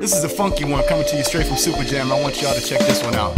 This is a funky one coming to you straight from Super Jam. I want y'all to check this one out.